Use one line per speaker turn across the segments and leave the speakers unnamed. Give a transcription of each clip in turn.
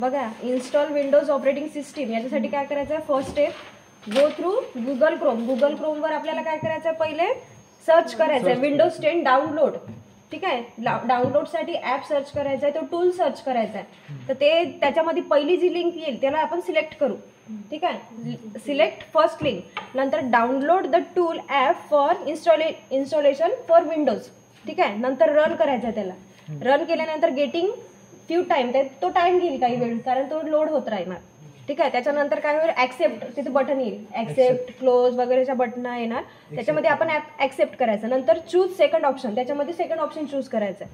बघा install Windows operating system याच्यासाठी काय करायचं आहे first step go through Google Chrome Google क्रोमवर आपल्याला काय करायचं आहे पहिले सर्च करायचं आहे विंडोज टेन डाउनलोड ठीक आहे? डाउनलोडसाठी ॲप सर्च करायचा आहे तो टूल सर्च करायचा आहे तर ते त्याच्यामध्ये पहिली जी लिंक येईल त्याला आपण सिलेक्ट करू. ठीक आहे? सिलेक्ट फर्स्ट लिंक नंतर download the tool app for install installation for Windows ठीक आहे? नंतर रन करायचं आहे त्याला रन केल्यानंतर गेटिंग फ्यू टाइम तो टाइम घेईल काही वेळ कारण तो लोड होत राहणार ठीक आहे? त्याच्यानंतर काय होईल? ऍक्सेप्ट तिथे बटन येईल. ऍक्सेप्ट क्लोज वगैरेच्या बटन येणार. त्याच्यामध्ये आपण ऍक्सेप्ट करायचं. नंतर चूज सेकंड ऑप्शन त्याच्यामध्ये सेकंड ऑप्शन चूज करायचं.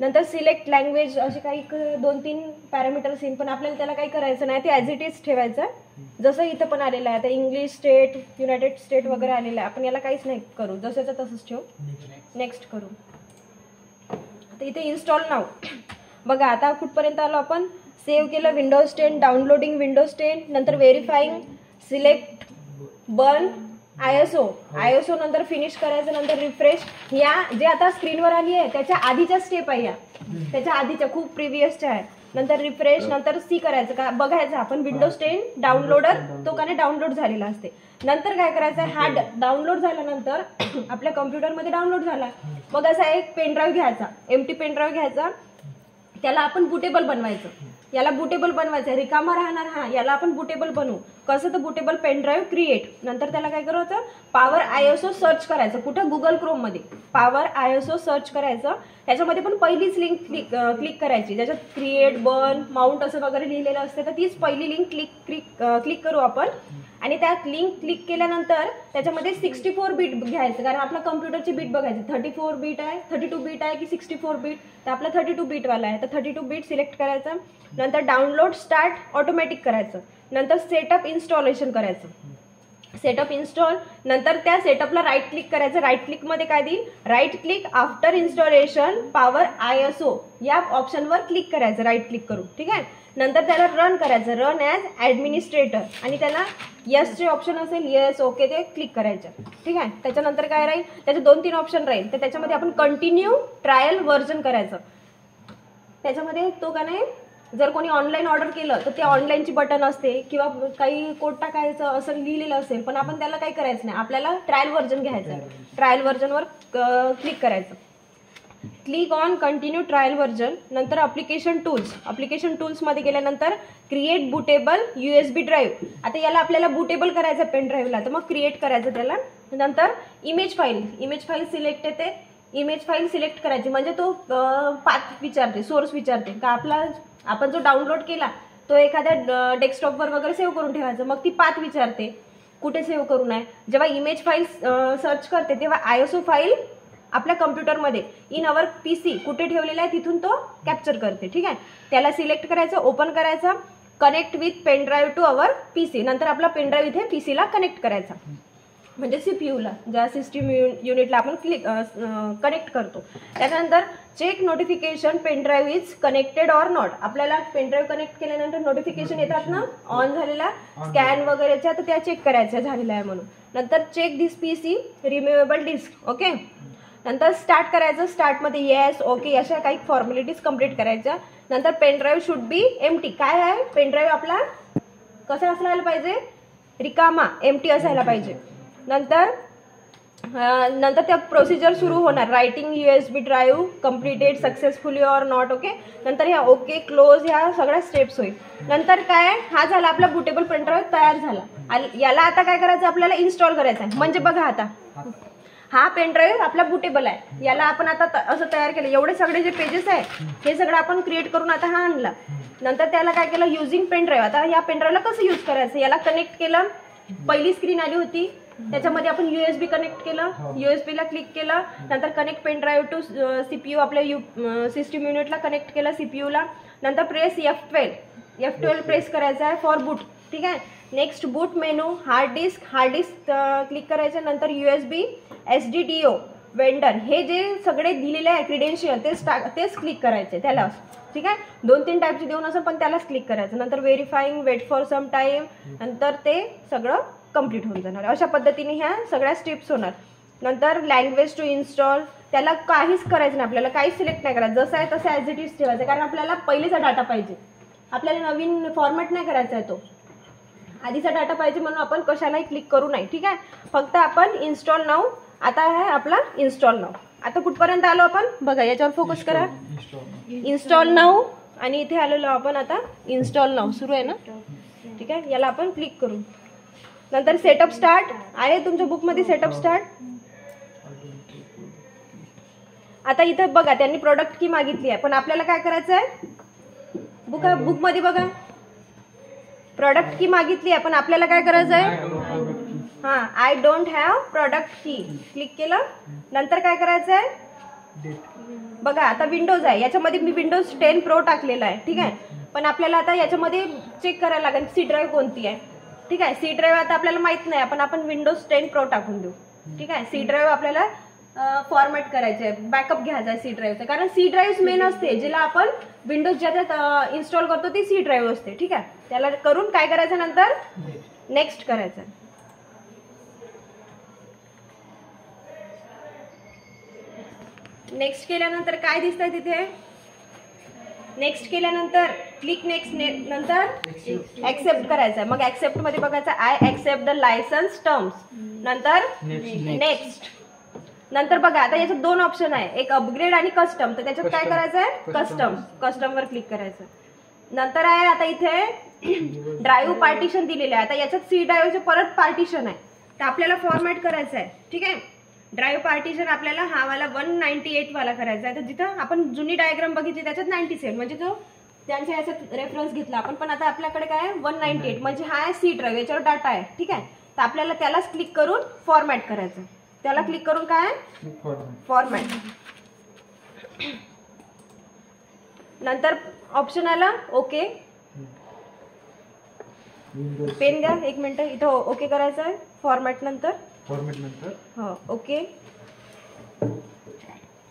नंतर सिलेक्ट लँग्वेज असे काही दोन तीन पॅरामीटर्स येईल पण आपल्याला त्याला काही करायचं नाही. ते ॲज इट इज ठेवायचं. जसं इथं पण आलेलं आहे. आता इंग्लिश स्टेट युनायटेड स्टेट वगैरे आलेलं आहे. आपण याला काहीच नाही करू. जसंच तसंच ठेवू. नेक्स्ट करू. आता इथे इन्स्टॉल नाव बघा आता कुठपर्यंत आलो आपण? सेव्ह केलं Windows ten downloading Windows ten नंतर verifying select burn I S O I S O नंतर फिनिश करायचं नंतर रिफ्रेश या जे आता स्क्रीनवर आली आहे त्याच्या आधीच्या स्टेप आहे या. त्याच्या आधीच्या खूप प्रिव्हियसच्या आहे. नंतर रिफ्रेश नंतर सी करायचं. का बघायचं आपण विंडोज टेन डाउनलोडर तो का नाही डाउनलोड झालेला असते. नंतर काय करायचं? हा डाउनलोड झाल्यानंतर आपल्या कम्प्युटरमध्ये डाउनलोड झाला. मग असा एक पेनड्राईव्ह घ्यायचा. एम टी पेनड्राईव्ह घ्यायचा. त्याला आपण बुटेबल बनवायचं. याला बुटेबल बनवायचं आहे. रिकामा राहणार हा याला आपण बुटेबल बनवू. कसं तर बुटेबल पेनड्राईव्ह क्रिएट नंतर त्याला काय करायचं? पॉवर आय ओ सर्च करायचं. कुठं? गुगल क्रोममध्ये पॉवर आय ओ सर्च करायचं. त्याच्यामध्ये पण पहिलीच लिंक क्लिक क्लिक करायची. ज्याच्यात क्रिएट बर्न माउंट असं वगैरे लिहिलेलं असते तर तीच पहिली लिंक क्लिक क्लिक क्लिक करू आपण. आणि त्यात लिंक क्लिक केल्यानंतर त्याच्यामध्ये सिक्स्टी फोर बीट घ्यायचं. कारण आपल्या कम्प्युटरची बीट बघायची. थर्टी फोर बीट आहे थर्टी टू बीट आहे की सिक्स्टी फोर बीट तर आपला थर्टी टू बीटवाला आहे. तर थर्टी टू बीट सिलेक्ट करायचं. नंतर डाउनलोड स्टार्ट ऑटोमॅटिक करायचं. नंतर सेटअप इन्स्टॉलेशन करायचं. सेटअप इन्स्टॉल नंतर त्या सेटअपला राईट क्लिक करायचं. राईट क्लिकमध्ये काय देईल? Right click after installation power I S O या ऑप्शनवर क्लिक करायचं राईट क्लिक करू ठीक आहे? नंतर त्याला रन करायचं. रन ॲज ॲडमिनिस्ट्रेटर आणि त्याला येसचे ऑप्शन असेल येस ओके ते क्लिक करायचं. ठीक आहे? त्याच्यानंतर काय राहील? त्याचे दोन तीन ऑप्शन राहील. तर त्याच्यामध्ये आपण कंटिन्यू ट्रायल व्हर्जन करायचं. त्याच्यामध्ये तो का नाही? जर कोणी ऑनलाईन ऑर्डर केलं तर ते ऑनलाईनची बटन असते किंवा काही कोड टाकायचं असं लिहिलेलं असेल पण आपण त्याला काही करायचं नाही. आपल्याला ट्रायल व्हर्जन घ्यायचं ट्रायल व्हर्जनवर क्लिक करायचं. Click on continue trial version नंतर अप्लिकेशन टूल्स अप्लिकेशन टूल्समध्ये गेल्यानंतर create bootable U S B drive आता याला आपल्याला बुटेबल करायचं पेन ड्राईव्हला तर मग क्रिएट करायचं त्याला. नंतर image file image file select येते. इमेज फाईल सिलेक्ट करायची. म्हणजे तो पाथ विचारते सोर्स विचारते. का आपला आपण जो डाउनलोड केला तो एखाद्या डेस्कटॉपवर वगैरे सेव्ह करून ठेवायचं. मग ती पाथ विचारते कुठे सेव्ह करू नये? जेव्हा इमेज फाईल सर्च करते तेव्हा आय फाईल आपल्या कम्प्युटरमध्ये इन अवर पी सी कुठे ठेवलेला आहे तिथून तो कॅप्चर करते. ठीक आहे? त्याला सिलेक्ट करायचं ओपन करायचं connect with pen drive to our P C नंतर आपला पेनड्राईव्ह इथे पी सीला कनेक्ट करायचा. म्हणजे सी पी यूला ज्या सिस्टीम युनिटला आपण क्लिक कनेक्ट करतो. त्याच्यानंतर check notification pendrive is connected or not आपल्याला पेनड्राईव्ह कनेक्ट केल्यानंतर नोटिफिकेशन येतात ना? ऑन झालेला. स्कॅन वगैरेच्या तर त्या चेक करायच्या झालेल्या आहे म्हणून. नंतर check this P C removable disk okay नंतर स्टार्ट करायचं स्टार्टमध्ये येस ओके अशा काही फॉर्मॅलिटीज कंप्लीट करायच्या. नंतर pen drive should be empty काय आहे? पेनड्राईव्ह आपला कसा असायला पाहिजे? रिकामा एम टी असायला पाहिजे. नंतर नंतर त्या प्रोसिजर सुरू होणार. Writing U S B drive completed successfully or not okay नंतर ह्या ओके क्लोज ह्या सगळ्या स्टेप्स होईल. नंतर काय? हा झाला आपला बुटेबल प्रिंटर तयार झाला. आणि याला आता काय करायचं? आपल्याला इन्स्टॉल करायचं आहे म्हणजे बघा आता. हा पेनड्राईव्ह आपला बुटेबल आहे. याला आपण आता त- असं तयार केलं. एवढे सगळे जे पेजेस आहे हे सगळं आपण क्रिएट करून आता हा आणला. नंतर त्याला काय केलं? युझिंग पेनड्राईव्ह आता या पेनड्राईव्हला कसं यूज करायचं? याला कनेक्ट केलं. पहिली स्क्रीन आली होती. त्याच्यामध्ये आपण युएसबी कनेक्ट केलं USB ला क्लिक केलं नंतर connect pen drive to CPU आपल्या यू सिस्टीम युनिटला कनेक्ट केलं सीपीयूला नंतर press F twelve F twelve press करायचं आहे फॉर बूट ठीक आहे? Next boot menu hard disk hard disk click करायचं नंतर U S B S D T O vendor हे जे सगळे दिलेले आहे क्रिडेन्शियल तेच टा तेच क्लिक करायचे त्याला ठीक आहे? दोन तीन टाईपचे देऊन असं पण त्यालाच क्लिक करायचं. नंतर verifying wait for some time नंतर ते सगळं कंप्लीट होऊन जाणार. अशा पद्धतीने ह्या सगळ्या स्टेप्स होणार. नंतर लँग्वेज टू इन्स्टॉल त्याला काहीच करायचं नाही आपल्याला काहीच सिलेक्ट नाही करायचं. जसं आहे तसं ॲज इट इज ठेवायचं. कारण आपल्याला पहिलेचा डाटा पाहिजे. आपल्याला नवीन फॉर्मॅट नाही करायचा आहे तो. आधीचा डाटा पाहिजे म्हणून आपण कशालाही क्लिक करू नाही. ठीक आहे? फक्त आपण इन्स्टॉल नाव आता आहे आपला इन्स्टॉल नाव आता कुठपर्यंत आलो आपण? बघा याच्यावर फोकस करा. इन्स्टॉल नाव आणि इथे आलेलो आपण आता इन्स्टॉल नाव सुरू आहे ना? ठीक आहे? याला आपण क्लिक करू. नंतर सेटअप स्टार्ट आहे तुमच्या बुकमध्ये सेटअप स्टार्ट आता इथे बघा त्यांनी प्रोडक्ट की मागितली आहे. पण आपल्याला काय करायचं आहे? बुक बुकमध्ये बघा. प्रॉडक्ट की मागितली आहे पण आपल्याला काय करायचं आहे? हा I don't have product key click केलं. नंतर काय करायचं आहे? बघा आता विंडोज आहे. याच्यामध्ये मी विंडोज टेन प्रो टाकलेला आहे. ठीक आहे? पण आपल्याला आता याच्यामध्ये चेक करायला लागेल. सी ड्राईव्ह कोणती आहे? ठीक आहे सी ड्राईव्ह आता आपल्याला माहीत नाही. आपण आपण विंडोज टेन प्रो टाकून देऊ. ठीक आहे सी ड्राईव्ह आपल्याला फॉर्मॅट करायचे आहे. बॅकअप घ्यायचा आहे सी ड्राईव्हचा कारण सी ड्राईव्ह मेन असते जिला आपण विंडोज ज्याच्यात इन्स्टॉल करतो ती सी ड्राईव्ह असते. ठीक आहे? त्याला करून काय करायचं नंतर? नेक्स्ट करायचं नेक्स्ट केल्यानंतर काय दिसतंय तिथे? नेक्स्ट केल्यानंतर क्लिक नेक्स्ट नंतर ऍक्सेप्ट करायचं मग ऍक्सेप्टमध्ये बघायचं I accept the license terms नंतर नेक्स्ट नंतर बघा आता याच्यात दोन ऑप्शन आहे. एक अपग्रेड आणि कस्टम तर त्याच्यात काय करायचं आहे कस्टम कस्टम वर क्लिक करायचं. नंतर आहे आता इथे ड्राईव्ह पार्टिशन दिलेलं आहे. आता याच्यात सी ड्राईव्हचे परत पार्टिशन आहे. तर आपल्याला फॉर्मॅट करायचं आहे ठीक आहे? ड्राईव्ह पार्टिशन आपल्याला हा वाला वन नाईन्टी एट वाला करायचा आहे तर जिथं आपण जुनी डायग्राम बघितली त्याच्यात नाईन्टी सेवन म्हणजे तो त्यांच्या याच्यात रेफरन्स घेतला आपण. पण आता आपल्याकडे काय आहे? वन नाईन्टी एट म्हणजे हा आहे सी ड्राईव्ह याच्यावर डाटा आहे. ठीक आहे? तर आपल्याला त्यालाच क्लिक करून फॉर्मॅट करायचं. त्याला क्लिक करून काय आहे? फॉर्मॅट नंतर ऑप्शन आला ओके पेन द्या एक मिनिट. इथं ओके करायचं आहे. फॉर्मॅट नंतर.
फॉर्मेट नंतर.
हो ओके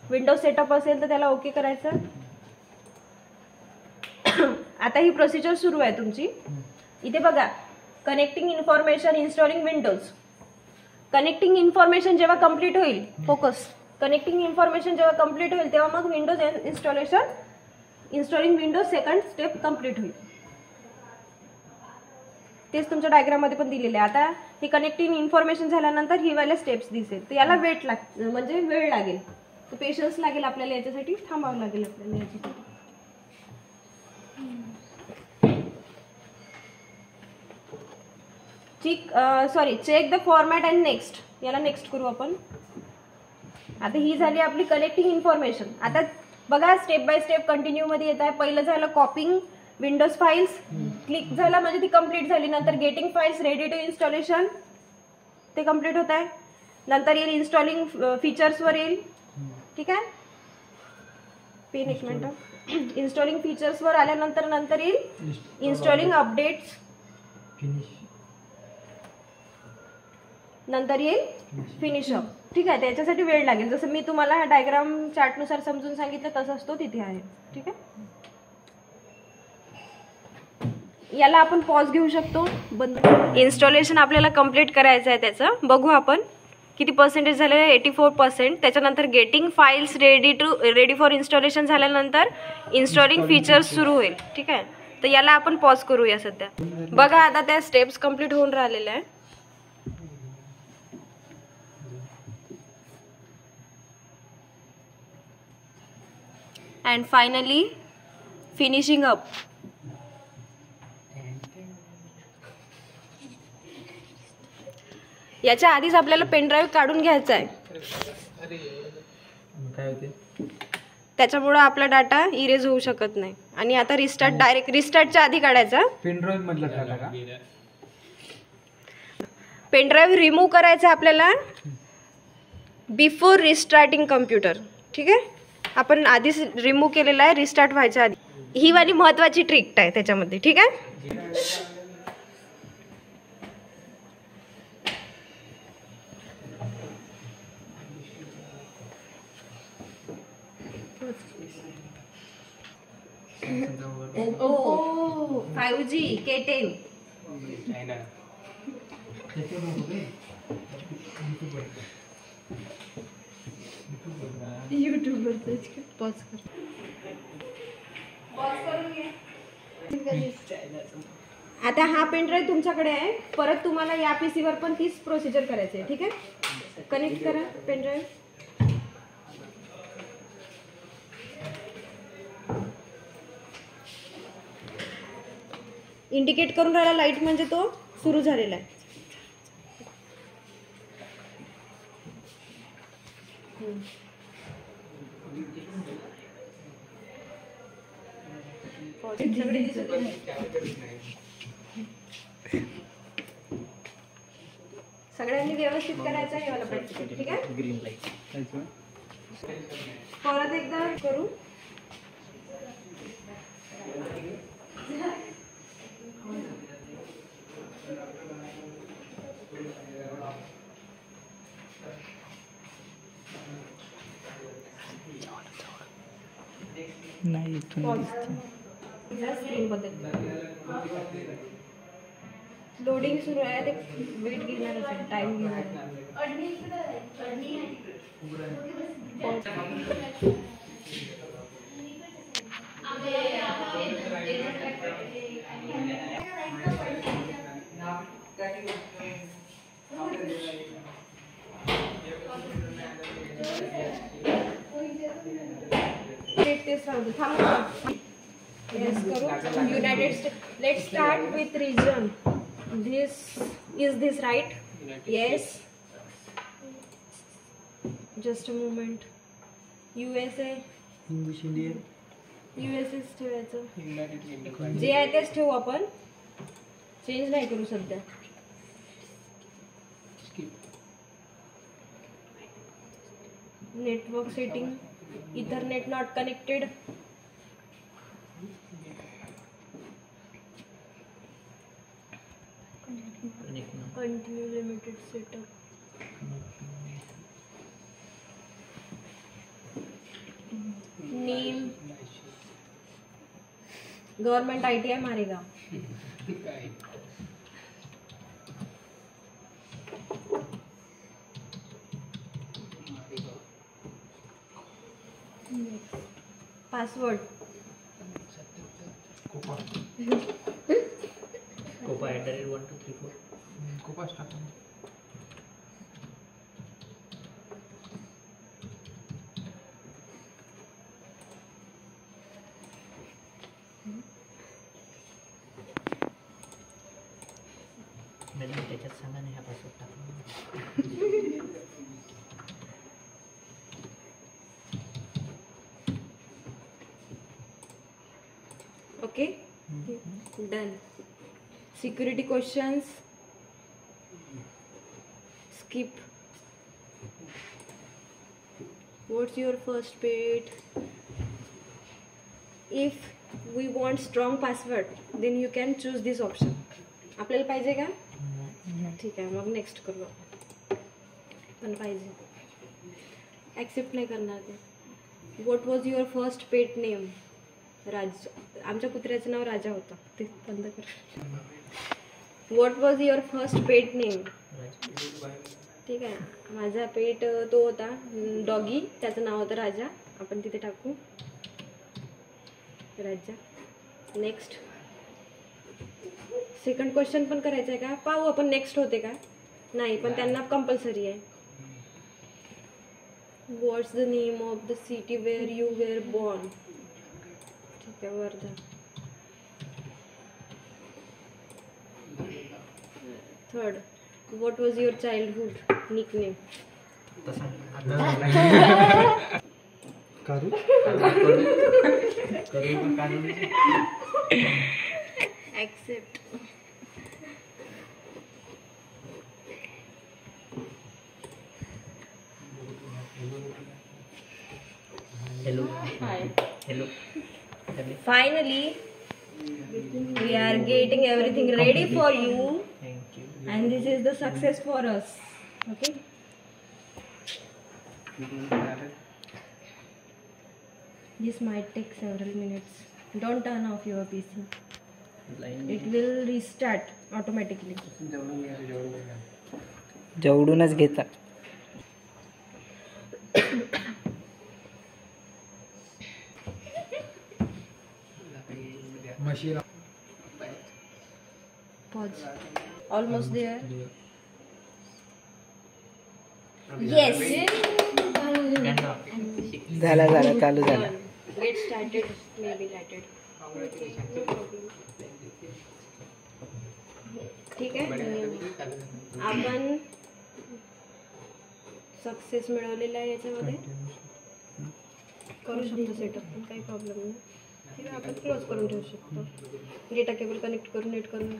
विंडो सेटअप असेल तर त्याला ओके करायचं आता ही प्रोसिजर सुरू आहे तुमची. इथे बघा connecting information installing Windows connecting information जेव्हा कंप्लीट होईल फोकस कनेक्टिंग इन्फॉर्मेशन जेव्हा कंप्लीट होईल तेव्हा मग Windows installation installing Windows second step complete होईल. तेच तुमच्या डायग्राममध्ये पण दिलेले आहे. आता हे कनेक्टिंग इन्फॉर्मेशन झाल्यानंतर ही वाले स्टेप्स दिसेल. तर याला वेट लाग म्हणजे वेळ लागेल. तर पेशन्स लागेल आपल्याला याच्यासाठी थांबावं लागेल आपल्याला याच्यासाठी. Chick sorry check the format and next याला नेक्स्ट करू आपण. आता ही झाली आपली कनेक्टिंग इन्फॉर्मेशन आता बघा स्टेप बाय स्टेप कंटिन्यू मध्ये येत आहे. पहिलं झालं कॉपिंग विंडोज फाईल्स क्लिक झाला म्हणजे ती कंप्लीट झाली. नंतर getting files ready to installation ते कंप्लीट होत आहे. नंतर येईल इन्स्टॉलिंग फीचर्सवर येईल. ठीक आहे? पेन एक मिनिट. इन्स्टॉलिंग फीचर्सवर आल्यानंतर नंतर येईल. इन्स्टॉलिंग अपडेट्स नंतर येईल फिनिश अप ठीक आहे त्याच्यासाठी वेळ लागेल. जसं मी तुम्हाला डायग्राम चार्टनुसार समजून सांगितलं तसंच तो तिथे आहे. ठीक आहे? याला आपण पॉज घेऊ शकतो. बंद. इन्स्टॉलेशन आपल्याला कंप्लीट करायचं आहे त्याचं. बघू आपण किती पर्सेंटेज झाले एटी फोर पर्सेंट त्याच्यानंतर getting files ready to ready for installation झाल्यानंतर इन्स्टॉलिंग फीचर्स सुरू होईल. ठीक आहे? तर याला आपण पॉज करूया सध्या. बघा आता त्या स्टेप्स कंप्लीट होऊन राहिलेल्या आहे and finally finishing up. याच्या आधीच आपल्याला पेनड्राईव्ह काढून घ्यायचा आहे. त्याच्यामुळं आपला डाटा इरेज होऊ शकत नाही. आणि आता रिस्टार्ट डायरेक्ट रिस्टार्टच्या आधी काढायचा.
पेनड्राईव्ह
पेनड्राईव्ह रिमूव्ह करायचा आपल्याला बिफोर रिस्टार्टिंग कम्प्युटर ठीक आहे? आपण आधीच रिमूव्ह केलेला आहे रिस्टार्ट व्हायच्या आधी. ही वाली महत्वाची ट्रिक आहे त्याच्यामध्ये ठीक आहे? फाईव्ह जी के टेन युट्यूबवर सर्च कर पॉज कर पॉज करून घे. आता हा पेन ड्राईव्ह तुमच्याकडे आहे. परत तुम्हाला या पीसी वर पण तीच प्रोसिजर करायची आहे. ठीक आहे? कनेक्ट करा पेन ड्राईव्ह इंडिकेट करून राहिला लाइट म्हणजे तो सुरू झालेला आहे. सगळ्यांनी व्यवस्थित करायचं आहे मला प्रॅक्टिकल ठीक आहे?
ग्रीन लाइट
परत एकदा करू.
नाही तो
नहीं बद्दल लोडिंग सुरू आहे ते वेट घेणार असेल टाइम घेणार start with region this is this right yes just a moment USA English ठेवायचं जे आहे तेच ठेवू आपण चेंज नाही करू सध्या. Network setting. Ethernet not connected continue limited setup name government I T I मारेगा. Password
COPA
COPA at the rate one two three four
कोपाच टाका
त्याच्यात सांगा नाही हा पासवर्ड टाकून
done security questions skip. What's your first bit if we want strong password then you can choose this option. आपल्याला पाहिजे का? ठीक आहे मग नेक्स्ट करू आपण. पण पाहिजे. ॲक्सेप्ट नाही करणार ते. What was your first pet name Raj. आमच्या कुत्र्याचं नाव राजा होतं. ते बंद कर. What was your first pet name ठीक आहे. माझा पेट तो होता डॉगी त्याचं नाव होतं राजा. आपण तिथे टाकू. राजा. नेक्स्ट सेकंड क्वेश्चन पण करायचं आहे का? पाहू आपण नेक्स्ट होते का? नाही पण त्यांना कंपल्सरी आहे. What's the name of the city where you were born ठीक आहे Wardha third what was your childhood nickname
तसा आता
करू
करू पण काढून
accept
hello hello
finally we are getting everything ready for you
thank you
and this is the success for us okay this might take several minutes don't turn off your pc
line
it will restart automatically
जवळूनच घेता
machine
pause almost there yes
झाला झाला चालू झाला.
Get started may be lighted ठीक आहे. आपण success मिळवलेला आहे याच्यामध्ये. करू शकतो सेटअप पण काही प्रॉब्लेम नाही. आपण क्लोज करून ठेवू शकतो. डेटा केबल कनेक्ट करून नेट करून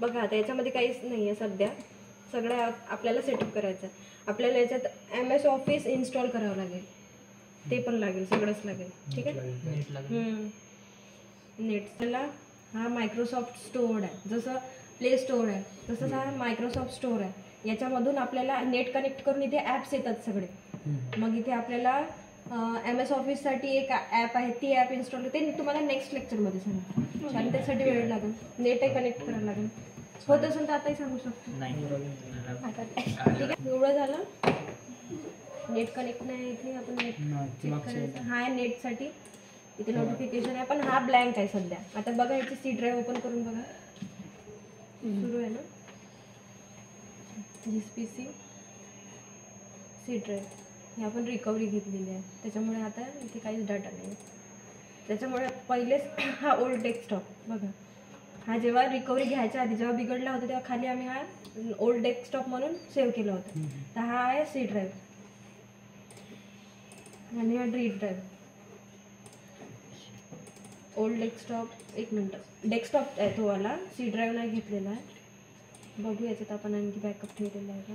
बघा आता याच्यामध्ये काहीच नाही आहे सध्या. सगळं आप- आपल्याला सेटअप करायचं आहे. आपल्याला याच्यात एम एस ऑफिस इन्स्टॉल करावं लागेल. ते पण लागेल सगळंच लागेल. ठीक आहे? नेटला हा मायक्रोसॉफ्ट स्टोअर आहे. जसं प्ले स्टोअर आहे तसंच हा मायक्रोसॉफ्ट स्टोअर आहे. याच्यामधून आपल्याला नेट कनेक्ट करून इथे ॲप्स येतात सगळे. मग इथे आपल्याला एम एस ऑफिससाठी एक ॲप आहे ती ॲप इन्स्टॉल ते तुम्हाला नेक्स्ट लेक्चरमध्ये सांगते. आणि त्यासाठी वेळ लागेल. नेटही कनेक्ट करायला लागेल. होत असेल तर आताही सांगू शकतो. आता ठीक आहे. एवढं झालं. नेट कनेक्ट नाही इथे. आपण नेट चेक करायचं. हा आहे नेटसाठी इथे नोटिफिकेशन आहे. पण हा ब्लँक आहे सध्या. आता बघा याची सी ड्राईव्ह ओपन करून बघा. सुरू आहे ना? जीस पी सी सी ड्राईव्ह ही आपण रिकव्हरी घेतलेली आहे त्याच्यामुळे आता इथे काहीच डाटा नाही त्याच्यामुळे पहिलेच हा ओल्ड डेस्कटॉप बघा. हा जेव्हा रिकव्हरी घ्यायच्या आधी जेव्हा बिघडला होता तेव्हा खाली आम्ही हा ओल्ड डेस्कटॉप म्हणून सेव्ह केला होता. तर हा आहे सी ड्राईव्ह आणि हा डी ड्राईव्ह ओल्ड डेस्कटॉप एक मिनटं. डेस्कटॉप आहे तो वाला सी ड्राईव्ह नाही घेतलेला आहे. बघू याच्यात आपण आणखी बॅकअप ठेवलेला आहे का?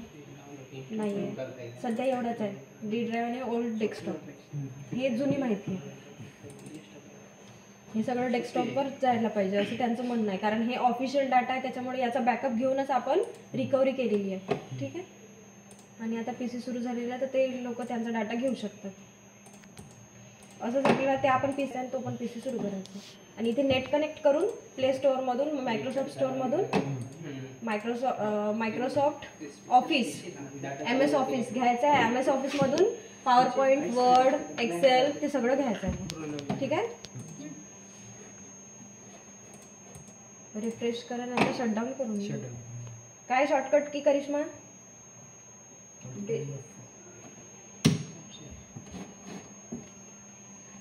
नाही आहे सध्या एवढाच आहे. डी ड्राईव्ह आणि ओल्ड डेस्कटॉप हे जुनी माहिती आहे. हे सगळं डेस्कटॉपवर जायला पाहिजे असं त्यांचं म्हणणं आहे. कारण हे ऑफिशियल डाटा आहे त्याच्यामुळे याचा बॅकअप घेऊनच आपण रिकव्हरी केलेली आहे. ठीक आहे? आणि आता पी सी सुरू झालेला आहे तर ते लोक त्यांचा डाटा घेऊ शकतात. असं झालेलं ते आपण पी सी आणि तो पण पी सी सुरू करायचं आणि इथे नेट कनेक्ट करून प्ले स्टोअरमधून मायक्रोसॉफ्ट स्टोअरमधून मायक्रोसॉ Microsoft Office M S Office घ्यायचं आहे. एम एस ऑफिसमधून पॉवर पॉईंट वर्ड एक्सेल ते सगळं घ्यायचं आहे. ठीक आहे? रिफ्रेश करा नंतर शटडाऊन करून. काय शॉर्टकट की करिश्मा?